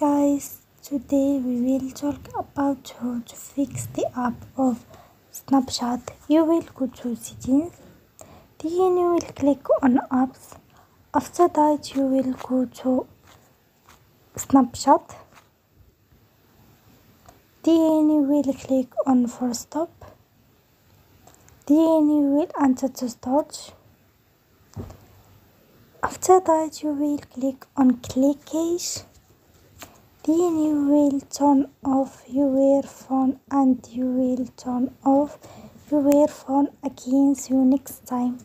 guys today we will talk about how to fix the app of snapchat. You will go to settings then you will click on apps. After that you will go to snapchat. Then you will click on force stop. Then you will enter to start after that you will click on click cache then you will turn off your phone and you will turn off your phone again see you next time